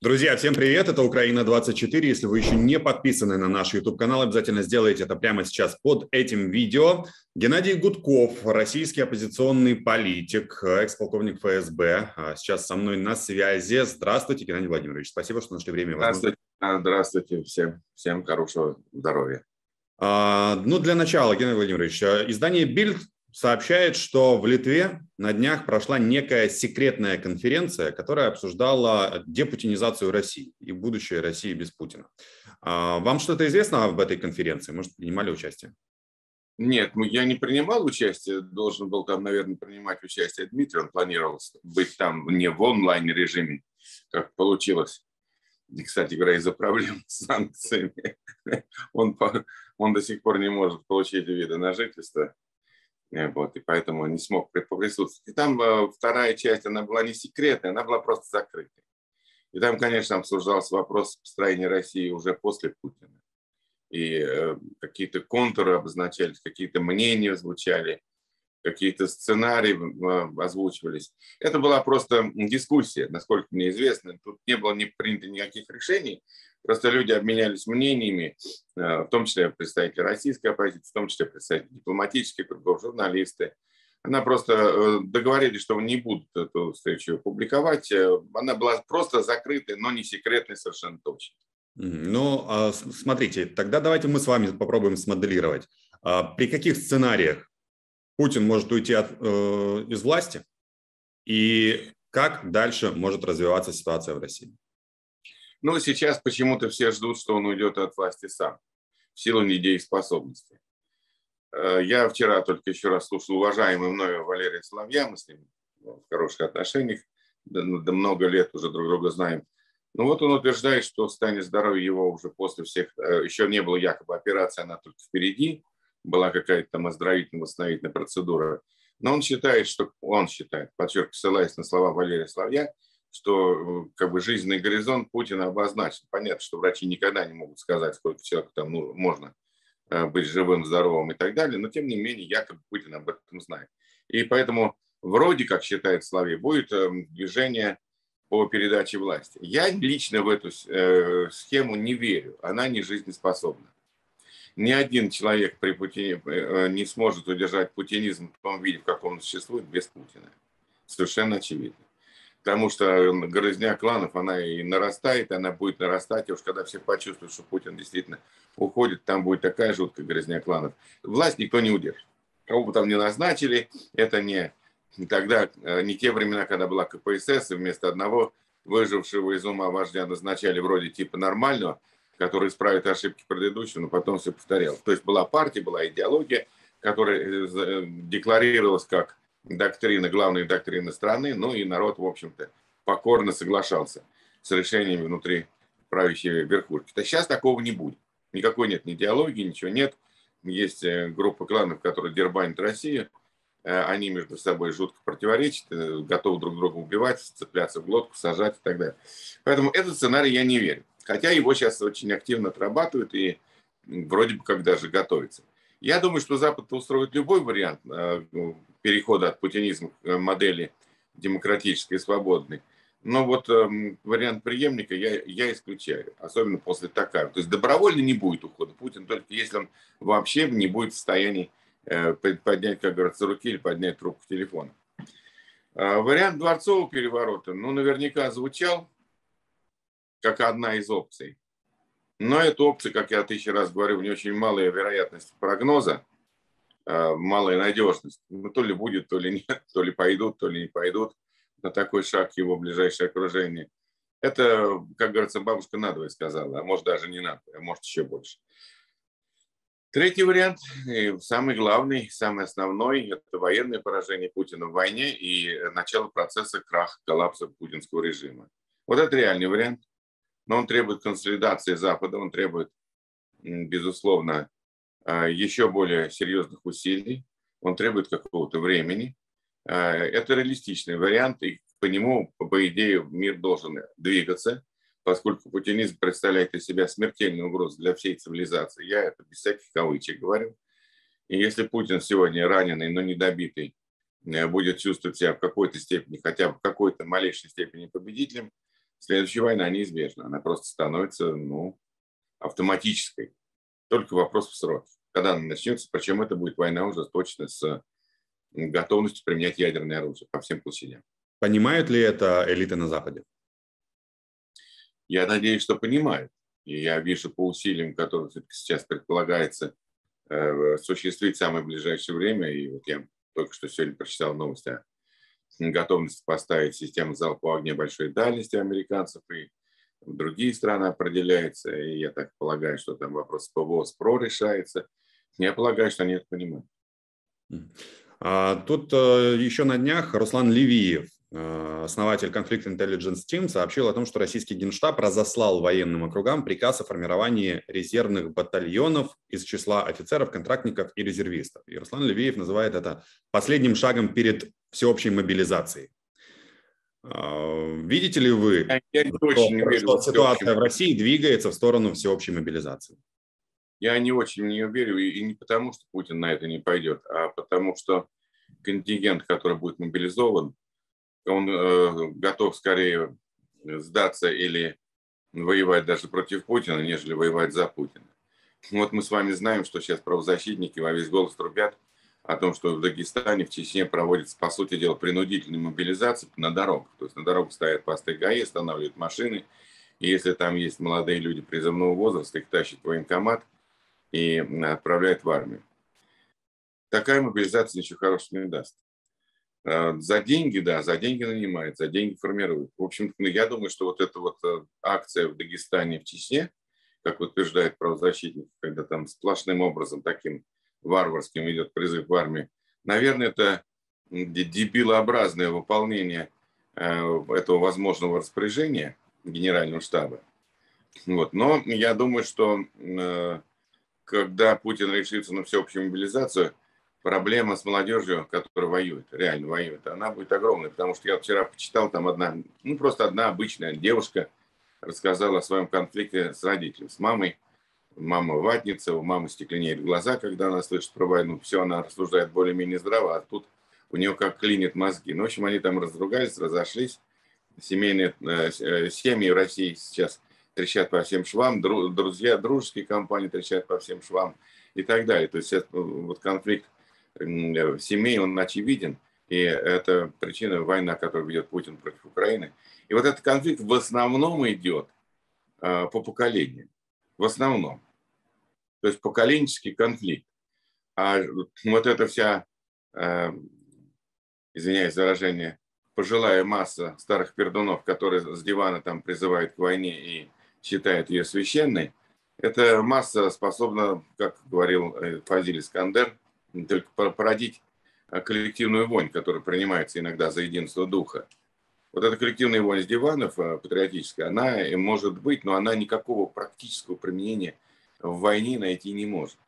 Друзья, всем привет! Это Украина-24. Если вы еще не подписаны на наш YouTube-канал, обязательно сделайте это прямо сейчас под этим видео. Геннадий Гудков, российский оппозиционный политик, экс-полковник ФСБ, а сейчас со мной на связи. Здравствуйте, Геннадий Владимирович. Спасибо, что нашли время. Здравствуйте. А, здравствуйте всем. Всем хорошего здоровья. А, ну, для начала, Геннадий Владимирович, издание «Бильд» сообщает, что в Литве на днях прошла некая секретная конференция, которая обсуждала депутинизацию России и будущее России без Путина. А, вам что-то известно об этой конференции? Может, принимали участие? Нет, ну, я не принимал участие, должен был там, наверное, принимать участие Дмитрий, он планировал быть там не в онлайн-режиме, как получилось. И, кстати говоря, из-за проблем с санкциями он, он до сих пор не может получить виды на жительство. Э, вот, и поэтому не смог присутствовать. И там э, вторая часть, она была не секретная, она была просто закрытой. И там, конечно, обсуждался вопрос построения России уже после Путина. И э, какие-то контуры обозначались, какие-то мнения звучали какие-то сценарии озвучивались. Это была просто дискуссия, насколько мне известно. Тут не было не принято никаких решений, просто люди обменялись мнениями, э, в том числе представители российской оппозиции, в том числе представители дипломатических кругов, журналисты. Она просто э, договорились, что не будут эту встречу публиковать. Она была просто закрытой, но не секретной совершенно точно. Ну, а смотрите, тогда давайте мы с вами попробуем смоделировать. А при каких сценариях Путин может уйти от, э, из власти, и как дальше может развиваться ситуация в России? Ну, сейчас почему-то все ждут, что он уйдет от власти сам, в силу недееспособности. Э, я вчера только еще раз слушал уважаемый мною Валерия Соловья, мы с ним в хороших отношениях, ну, да много лет уже друг друга знаем. Ну вот он утверждает, что состояние здоровья его уже после всех, э, еще не было якобы операции, она только впереди, была какая-то там оздоровительная восстановительная процедура. Но он считает, что он считает, подчеркиваю, ссылаясь на слова Валерия Славья, что э, как бы жизненный горизонт Путина обозначен. Понятно, что врачи никогда не могут сказать, сколько человеку там ну, можно э, быть живым, здоровым и так далее, но тем не менее якобы Путин об этом знает. И поэтому вроде как считает Славей, будет эм, движение по передаче власти. Я лично в эту э, схему не верю, она не жизнеспособна ни один человек при Путине не сможет удержать путинизм в том виде, в каком он существует, без Путина. Совершенно очевидно. Потому что грызня кланов, она и нарастает, она будет нарастать. И уж когда все почувствуют, что Путин действительно уходит, там будет такая жуткая грызня кланов. Власть никто не удержит. Кого бы там ни назначили, это не тогда, э, не те времена, когда была КПСС, и вместо одного выжившего из ума вождя назначали вроде типа нормального, который исправит ошибки предыдущего, но потом все повторял. То есть была партия, была идеология, которая э, э, декларировалась как доктрина, главная доктрина страны, ну и народ, в общем-то, покорно соглашался с решениями внутри правящей верхушки. То сейчас такого не будет. Никакой нет ни идеологии, ничего нет. Есть э, группа кланов, которые дербанят Россию. Они между собой жутко противоречат, готовы друг друга убивать, цепляться в глотку, сажать и так далее. Поэтому этот сценарий я не верю. Хотя его сейчас очень активно отрабатывают и вроде бы как даже готовится. Я думаю, что Запад устроит любой вариант э, перехода от путинизма к модели демократической и свободной. Но вот э, вариант преемника я, я исключаю, особенно после такая. То есть добровольно не будет ухода Путин, только если он вообще не будет в состоянии э, поднять, как говорится, руки или поднять трубку телефона. Э, вариант дворцового переворота, ну, наверняка звучал, как одна из опций. Но эта опция, как я тысячу раз говорю, не очень малая вероятность прогноза, э, малая надежность. Ну, то ли будет, то ли нет, то ли пойдут, то ли не пойдут на такой шаг его ближайшее окружение. Это, как говорится, бабушка надвое сказала, а может даже не надо, а может еще больше. Третий вариант, самый главный, самый основной, это военное поражение Путина в войне и начало процесса крах, коллапса путинского режима. Вот это реальный вариант но он требует консолидации Запада, он требует, безусловно, а, еще более серьезных усилий, он требует какого-то времени. А, это реалистичный вариант, и по нему, по идее, мир должен двигаться, поскольку путинизм представляет из себя смертельную угрозу для всей цивилизации. Я это без всяких кавычек говорю. И если Путин сегодня раненый, но недобитый, э, будет чувствовать себя в какой-то степени, хотя бы в какой-то малейшей степени победителем, следующая война неизбежна. Она просто становится ну, автоматической. Только вопрос в сроке. Когда она начнется, причем это будет война уже точно с готовностью применять ядерное оружие по всем площадям. Понимают ли это элиты на Западе? Я надеюсь, что понимают. И я вижу по усилиям, которые сейчас предполагается э, осуществить в самое ближайшее время. И вот я только что сегодня прочитал новости о готовности поставить систему залпового огня большой дальности американцев и другие страны определяется. И я так полагаю, что там вопрос ПВО СПРО решается. Я полагаю, что они это понимают. А тут э, еще на днях Руслан Ливиев, э, основатель Conflict Intelligence Team, сообщил о том, что российский генштаб разослал военным округам приказ о формировании резервных батальонов из числа офицеров, контрактников и резервистов. И Руслан Ливиев называет это последним шагом перед всеобщей мобилизацией. А, видите ли вы, я, что, очень что, что ситуация в России двигается в сторону всеобщей мобилизации? Я не очень в нее верю, и не потому, что Путин на это не пойдет, а потому что контингент, который будет мобилизован, он э, готов скорее сдаться или воевать даже против Путина, нежели воевать за Путина. Вот мы с вами знаем, что сейчас правозащитники во весь голос трубят о том, что в Дагестане, в Чечне проводится, по сути дела, принудительная мобилизация на дорогах. То есть на дорогах стоят посты ГАИ, останавливают машины, и если там есть молодые люди призывного возраста, их тащат в военкомат – и отправляет в армию. Такая мобилизация ничего хорошего не даст. А, за деньги, да, за деньги нанимает, за деньги формирует. В общем, я думаю, что вот эта вот э, акция в Дагестане, в Чечне, как утверждает правозащитник, когда там сплошным образом таким варварским идет призыв в армию, наверное, это дебилообразное выполнение э, этого возможного распоряжения Генерального штаба. Вот. Но я думаю, что э, когда Путин решится на всеобщую мобилизацию, проблема с молодежью, которая воюет, реально воюет, она будет огромной, потому что я вчера почитал, там одна, ну просто одна обычная девушка рассказала о своем конфликте с родителем, с мамой. Мама ватница, у мамы стекленеет глаза, когда она слышит про войну. Все, она рассуждает более-менее здраво, а тут у нее как клинит мозги. Ну, в общем, они там разругались, разошлись. Семейные э, э семьи в России сейчас трещат по всем швам, друзья, дружеские компании трещат по всем швам и так далее. То есть это, вот конфликт семей, он очевиден, и это причина война, которую ведет Путин против Украины. И вот этот конфликт в основном идет э, по поколению. В основном. То есть поколенческий конфликт. А вот эта вся, э, извиняюсь за выражение, пожилая масса старых пердунов, которые с дивана там призывают к войне и считает ее священной, эта масса способна, как говорил э, Фазиль Искандер, только породить э, коллективную вонь, которая принимается иногда за единство духа. Вот эта коллективная вонь с диванов, патриотическая, она может быть, но она никакого практического применения в войне найти не может.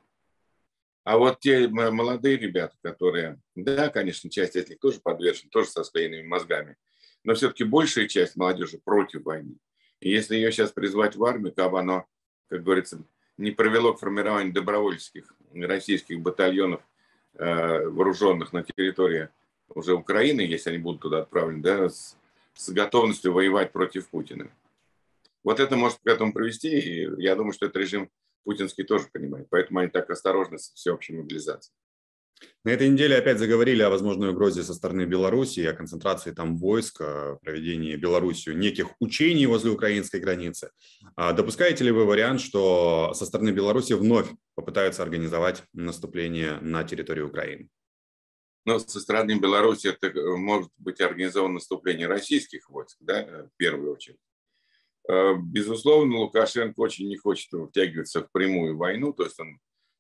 А вот те молодые ребята, которые, да, конечно, часть из них тоже подвержены, тоже со склеенными мозгами, но все-таки большая часть молодежи против войны. И если ее сейчас призвать в армию, бы оно, как говорится, не привело к формированию добровольческих российских батальонов, э, вооруженных на территории уже Украины, если они будут туда отправлены, да, с, с готовностью воевать против Путина. Вот это может к этому привести, и я думаю, что этот режим путинский тоже понимает. Поэтому они так осторожны с всеобщей мобилизацией. На этой неделе опять заговорили о возможной угрозе со стороны Беларуси, о концентрации там войск, о проведении Беларусью неких учений возле украинской границы. А допускаете ли вы вариант, что со стороны Беларуси вновь попытаются организовать наступление на территорию Украины? Но со стороны Беларуси это э, может быть организовано наступление российских войск, да, в первую очередь. Э, безусловно, Лукашенко очень не хочет втягиваться в прямую войну, то есть он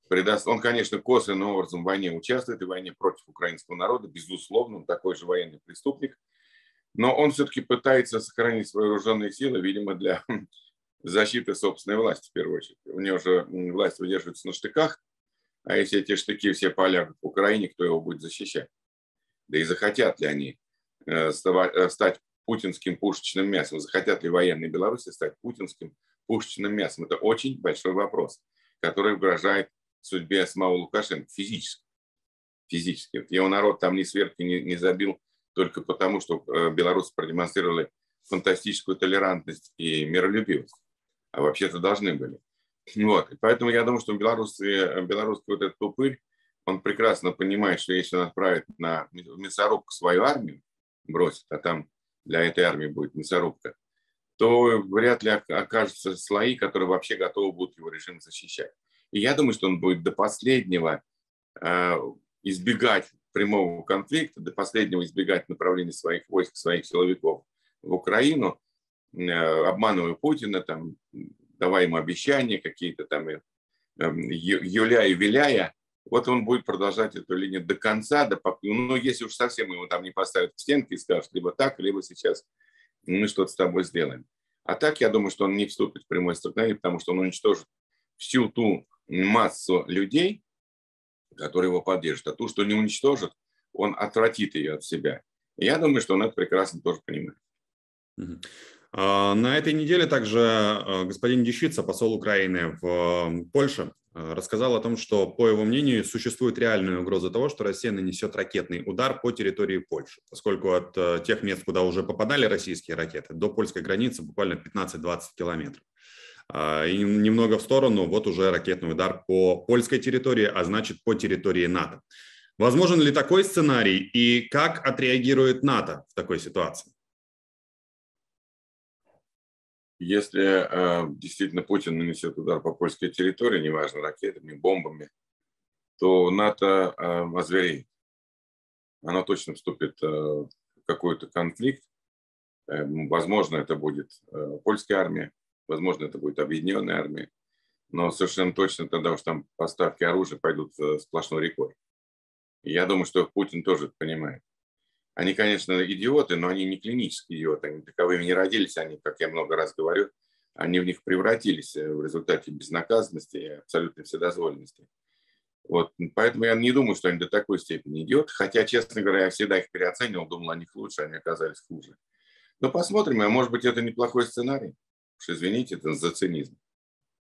придаст... Он, конечно, косвенным образом в войне участвует, и в войне против украинского народа, безусловно, он такой же военный преступник, но он все-таки пытается сохранить свои вооруженные силы, видимо, для защиты собственной власти, в первую очередь. У него же власть выдерживается на штыках, а если эти штыки все полягут в Украине, кто его будет защищать? Да и захотят ли они э, э, стать путинским пушечным мясом? Захотят ли военные Беларуси стать путинским пушечным мясом? Это очень большой вопрос, который угрожает судьбе самого Лукашенко физически. Физически. Его народ там ни сверху не, не забил только потому, что э, белорусы продемонстрировали фантастическую толерантность и миролюбивость. А вообще-то должны были. Вот. И поэтому я думаю, что белорусский, белорусский вот этот упырь, он прекрасно понимает, что если он отправит на мясорубку свою армию, бросит, а там для этой армии будет мясорубка, то вряд ли окажутся слои, которые вообще готовы будут его режим защищать. И я думаю, что он будет до последнего э, избегать прямого конфликта, до последнего избегать направления своих войск, своих силовиков в Украину, э, обманывая Путина, там, давая ему обещания какие-то там, э, юля и виляя, вот он будет продолжать эту линию до конца, до, ну, если уж совсем его там не поставят в стенки и скажут, либо так, либо сейчас мы что-то с тобой сделаем. А так, я думаю, что он не вступит в прямое столкновение, потому что он уничтожит всю ту массу людей, которые его поддержат. А ту, что не уничтожит, он отвратит ее от себя. Я думаю, что он это прекрасно тоже понимает. А, на этой неделе также а, господин Дещица, посол Украины в Польше, а, рассказал о том, что, по его мнению, существует реальная угроза того, что Россия нанесет ракетный удар по территории Польши, поскольку от тех мест, куда уже попадали российские ракеты, до польской границы буквально 15-20 километров. И немного в сторону, вот уже ракетный удар по польской территории, а значит по территории НАТО. Возможен ли такой сценарий и как отреагирует НАТО в такой ситуации? Если э, действительно Путин нанесет удар по польской территории, неважно, ракетами, бомбами, то НАТО э, озвереет. Оно точно вступит э, в какой-то конфликт. Э, возможно, это будет э, польская армия, возможно, это будет объединенная армия. Но совершенно точно тогда уж там поставки оружия пойдут э, сплошной рекой. Я думаю, что Путин тоже это понимает. Они, конечно, идиоты, но они не клинические идиоты. Они таковыми не родились. Они, как я много раз говорю, они в них превратились э, в результате безнаказанности и абсолютной вседозволенности. Вот. Поэтому я не думаю, что они до такой степени идиоты. Хотя, честно говоря, я всегда их переоценивал, думал о них лучше, они оказались хуже. Но посмотрим, а может быть, это неплохой сценарий. Уж извините, это за цинизм.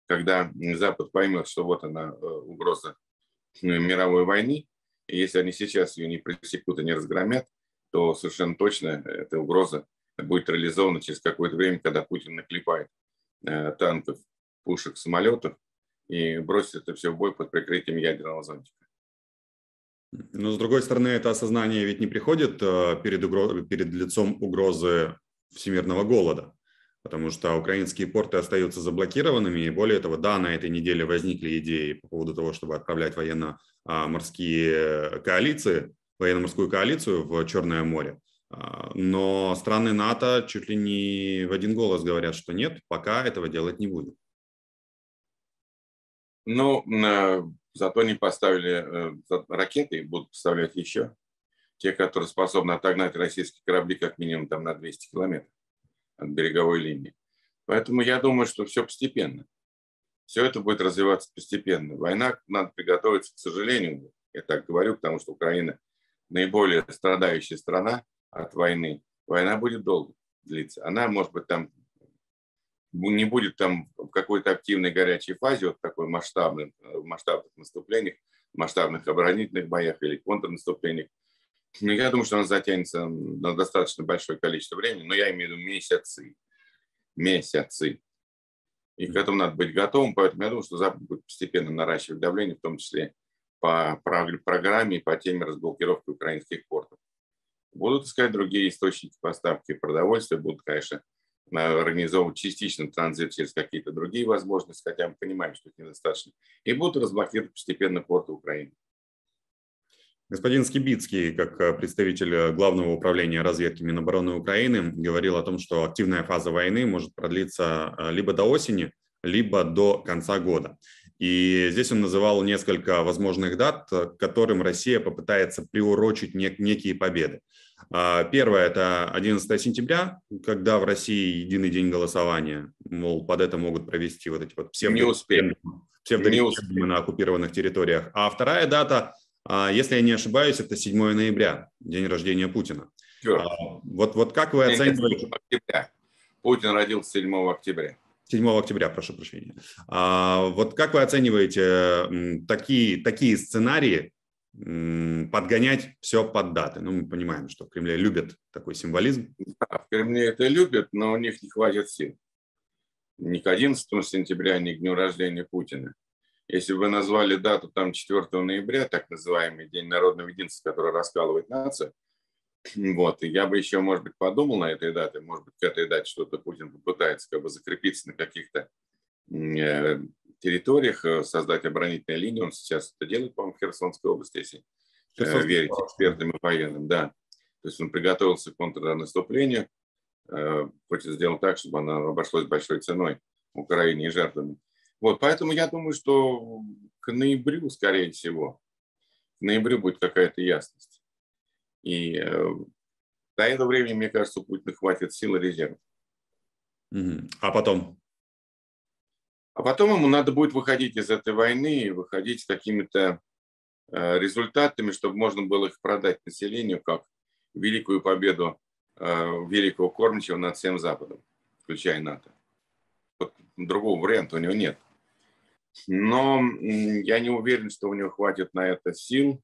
Когда Запад поймет, что вот она э, угроза э, мировой войны, и если они сейчас ее не пресекут и не разгромят, то совершенно точно эта угроза будет реализована через какое-то время, когда Путин наклепает э, танков, пушек, самолетов и бросит это все в бой под прикрытием ядерного зонтика. Но, с другой стороны, это осознание ведь не приходит э, перед, угроз... перед лицом угрозы всемирного голода, потому что украинские порты остаются заблокированными, и более того, да, на этой неделе возникли идеи по поводу того, чтобы отправлять военно-морские коалиции военно-морскую коалицию в Черное море. А, но страны НАТО чуть ли не в один голос говорят, что нет, пока этого делать не будем. Ну, зато не поставили э, ракеты, и будут поставлять еще. Те, которые способны отогнать российские корабли как минимум там на 200 километров от береговой линии. Поэтому я думаю, что все постепенно. Все это будет развиваться постепенно. Война, надо приготовиться, к сожалению, я так говорю, потому что Украина наиболее страдающая страна от войны, война будет долго длиться. Она, может быть, там не будет там в какой-то активной горячей фазе, вот такой масштабной, в масштабных наступлениях, масштабных оборонительных боях или контрнаступлениях. Но я думаю, что она затянется на достаточно большое количество времени, но я имею в виду месяцы. Месяцы. И к этому надо быть готовым, поэтому я думаю, что Запад будет постепенно наращивать давление, в том числе по программе по теме разблокировки украинских портов. Будут искать другие источники поставки продовольствия, будут, конечно, организовывать частично транзит через какие-то другие возможности, хотя мы понимаем, что это недостаточно, и будут разблокировать постепенно порты Украины. Господин Скибицкий, как э, представитель э, Главного управления разведки Минобороны Украины, говорил о том, что активная фаза войны может продлиться э, либо до осени, либо до конца года. И здесь он называл несколько возможных дат, к которым Россия попытается приурочить нек- некие победы. А, первое – это 11 сентября, когда в России единый день голосования. Мол, под это могут провести вот эти вот псевдореферендумы на оккупированных территориях. А вторая дата, а, если я не ошибаюсь, это 7 ноября, день рождения Путина. А, вот, вот как вы оцениваете... Путин родился 7 октября. 7 октября, прошу прощения. А, вот как вы оцениваете такие, такие сценарии подгонять все под даты. Ну, мы понимаем, что в Кремле любят такой символизм. Да, в Кремле это любят, но у них не хватит сил. Ни к 11 сентября, ни к дню рождения Путина. Если бы вы назвали дату там 4 ноября, так называемый День народного единства, который раскалывает нацию, вот, и я бы еще, может быть, подумал на этой дате, может быть, к этой дате что-то Путин попытается как бы закрепиться на каких-то э, территориях, э, создать оборонительные линии. Он сейчас это делает, по-моему, в Херсонской области, если э, верить экспертам и военным, да. То есть он приготовился к контрнаступлению, Путин сделал так, чтобы она обошлась большой ценой Украине и жертвами. Вот, поэтому я думаю, что к ноябрю, скорее всего, к ноябрю будет какая-то ясность. И э, до этого времени, мне кажется, у Путина хватит сил и резервов. А потом? А потом ему надо будет выходить из этой войны и выходить с какими-то э, результатами, чтобы можно было их продать населению как великую победу э, великого кормчего над всем Западом, включая НАТО. Вот другого варианта у него нет. Но я не уверен, что у него хватит на это сил,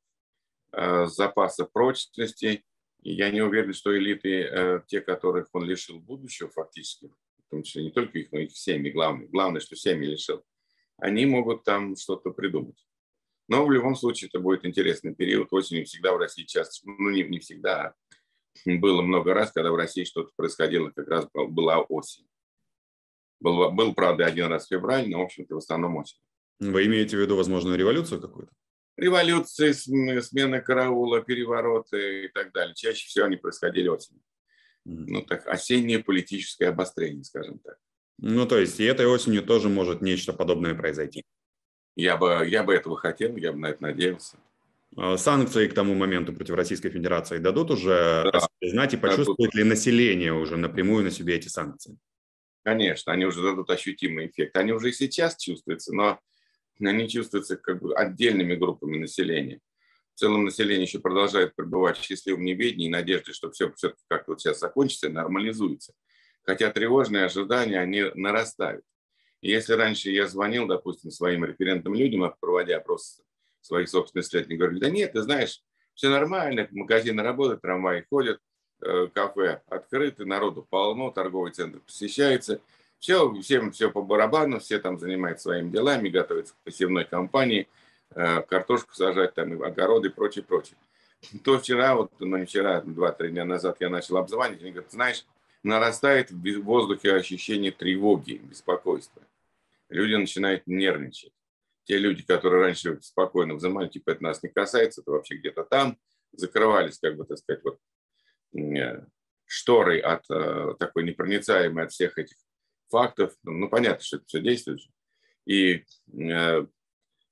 запаса прочности. Я не уверен, что элиты, э, те, которых он лишил будущего фактически, в том числе не только их, но и их семьи, главное, главное, что семьи лишил, они могут там что-то придумать. Но в любом случае это будет интересный период. Осенью всегда в России часто, ну не, не всегда, а было много раз, когда в России что-то происходило, как раз была осень. Был, был, правда, один раз февраль, но, в общем-то, в основном осень. Вы имеете в виду возможную революцию какую-то? Революции, смена караула, перевороты и так далее. Чаще всего они происходили осенью. Ну, так, осеннее политическое обострение, скажем так. Ну, то есть и этой осенью тоже может нечто подобное произойти. Я бы, я бы этого хотел, я бы на это надеялся. А санкции к тому моменту против Российской Федерации дадут уже да, знать и почувствует ли население уже напрямую на себе эти санкции? Конечно, они уже дадут ощутимый эффект. Они уже и сейчас чувствуются, но они чувствуются как бы отдельными группами населения. В целом население еще продолжает пребывать в счастливом неведении и надежде, что все все-таки как-то вот сейчас закончится и нормализуется. Хотя тревожные ожидания, они нарастают. Если раньше я звонил, допустим, своим референтным людям, проводя опрос своих собственных исследований, говорили, да нет, ты знаешь, все нормально, магазины работают, трамваи ходят, э, кафе открыты, народу полно, торговый центр посещается – все, всем все по барабану, все там занимаются своими делами, готовятся к посевной кампании, э, картошку сажать, там, огороды и прочее, прочее. То вчера, вот, ну не вчера, два-три дня назад я начал обзванивать, они говорят, знаешь, нарастает в воздухе ощущение тревоги, беспокойства. Люди начинают нервничать. Те люди, которые раньше спокойно взимали, типа, это нас не касается, это вообще где-то там, закрывались, как бы, так сказать, вот, э, шторой от э, такой непроницаемой от всех этих фактов. Ну, понятно, что это все действует. И э,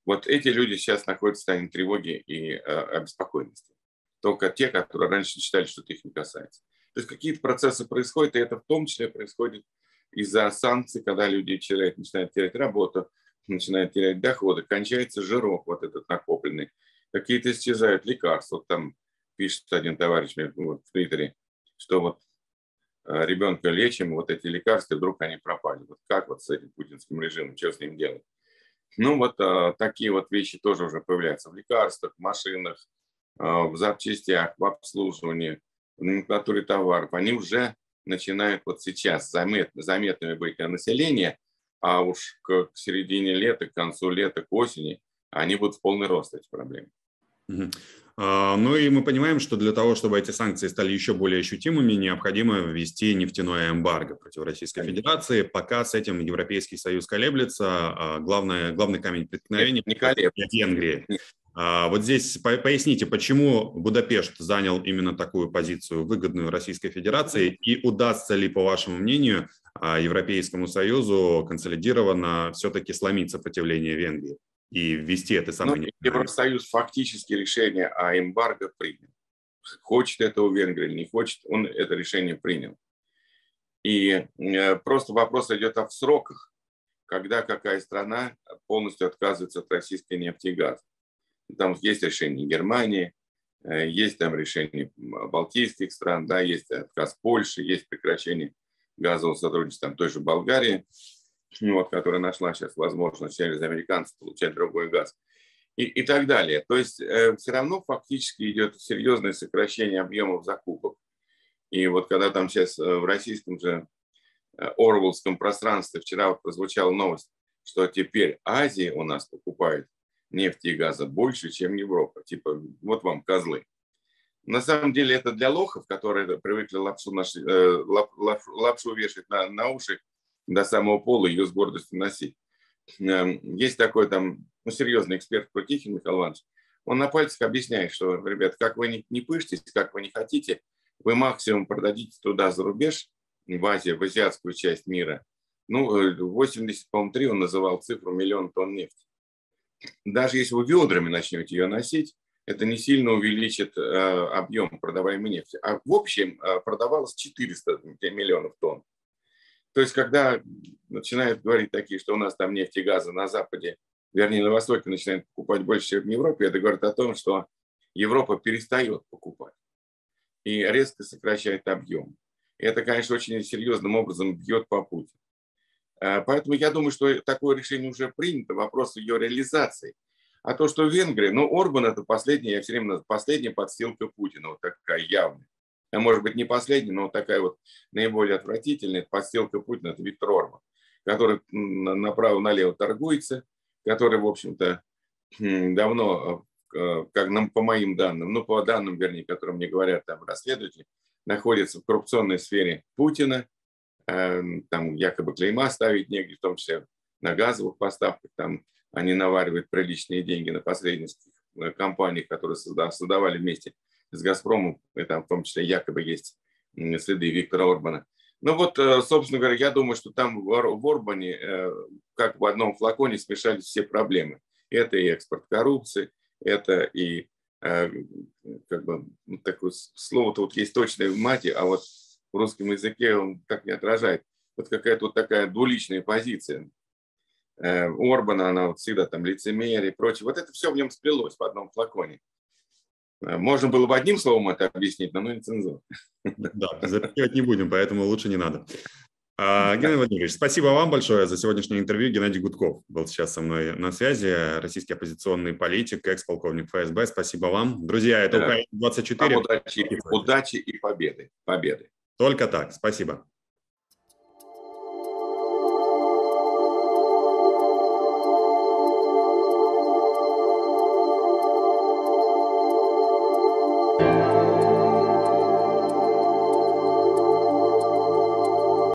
вот эти люди сейчас находятся в состоянии тревоги и э, обеспокоенности. Только те, которые раньше считали, что это их не касается. То есть какие-то процессы происходят, и это в том числе происходит из-за санкций, когда люди теряют, начинают терять работу, начинают терять доходы, кончается жирок вот этот накопленный, какие-то исчезают лекарства. Вот там пишет один товарищ мне вот, в Твиттере, что вот ребенка лечим, вот эти лекарства, вдруг они пропали. Вот как вот с этим путинским режимом, что с ним делать? Ну вот а, такие вот вещи тоже уже появляются в лекарствах, в машинах, а, в запчастях, в обслуживании, в номенклатуре товаров. Они уже начинают вот сейчас замет, заметными быть для населения, а уж к, к середине лета, к концу лета, к осени они будут в полный рост, эти проблемы. А, ну и мы понимаем, что для того, чтобы эти санкции стали еще более ощутимыми, необходимо ввести нефтяное эмбарго против Российской Федерации. Пока с этим Европейский Союз колеблется, а, главное, главный камень преткновения не колеблется. Венгрии. А, вот здесь поясните, почему Будапешт занял именно такую позицию, выгодную Российской Федерации, и удастся ли, по вашему мнению, Европейскому Союзу консолидированно все-таки сломить сопротивление Венгрии? И ввести это самое... Ну, Евросоюз фактически решение о эмбарго принял. Хочет этого Венгрия или не хочет, он это решение принял. И э, просто вопрос идет о сроках, когда какая страна полностью отказывается от российской нефти и газа. Там есть решение Германии, э, есть там решение балтийских стран, да, есть отказ Польши, есть прекращение газового сотрудничества там той же Болгарии вот, которая нашла сейчас возможность через американцев получать другой газ. и, и так далее. То есть э, все равно фактически идет серьезное сокращение объемов закупок. И вот когда там сейчас в российском же Орвелском пространстве вчера вот прозвучала новость, что теперь Азия у нас покупает нефти и газа больше, чем Европа. Типа, вот вам козлы. На самом деле это для лохов, которые привыкли лапшу, наши, э, лап, лапшу вешать на, на уши до самого пола, ее с гордостью носить. Эм, есть такой там ну, серьезный эксперт Крутихин Михаил Иванович. Он на пальцах объясняет, что, ребят, как вы не, не пышетесь, как вы не хотите, вы максимум продадите туда за рубеж, в Азию, в азиатскую часть мира. Ну, 80, э, по-моему, 3 он называл цифру миллион тонн нефти. Даже если вы ведрами начнете ее носить, это не сильно увеличит э, объем продаваемой нефти. А в общем э, продавалось 400 миллионов тонн. То есть, когда начинают говорить такие, что у нас там нефть и газа на Западе, вернее, на Востоке начинают покупать больше, чем в Европе, это говорит о том, что Европа перестает покупать и резко сокращает объем. И это, конечно, очень серьезным образом бьет по пути. Э, поэтому я думаю, что такое решение уже принято, вопрос ее реализации. А то, что в Венгрии, ну, Орбан это последняя, я все время последняя подстилка Путина, вот такая явная. А может быть, не последняя, но такая вот наиболее отвратительная подстилка Путина, это Виктор Орбан, который направо-налево торгуется, который, в общем-то, давно, э, как нам, по моим данным, ну, по данным, вернее, которые мне говорят там расследователи, находится в коррупционной сфере Путина, эм, там якобы клейма ставить негде, в том числе на газовых поставках, там они наваривают приличные деньги на посреднических э, компаниях, которые создавали вместе с «Газпромом», и там в том числе якобы есть следы Виктора Орбана. Ну вот, э, собственно говоря, я думаю, что там в Орбане, э, как в одном флаконе, смешались все проблемы. Это и экспорт коррупции, это и Э, как бы ну, такое слово-то вот есть точное в мате, а вот в русском языке он так не отражает. Вот какая-то вот такая двуличная позиция. Орбана она вот всегда там лицемерие и прочее. Вот это все в нем сплелось в одном флаконе. Э, можно было бы одним словом это объяснить, но ну не цензура. Да, запихивать не будем, поэтому лучше не надо. А, Геннадий Владимирович, спасибо вам большое за сегодняшнее интервью. Геннадий Гудков был сейчас со мной на связи, российский оппозиционный политик, экс-полковник ФСБ. Спасибо вам. Друзья, это УК-24. Удачи, удачи и победы. победы. Только так. Спасибо.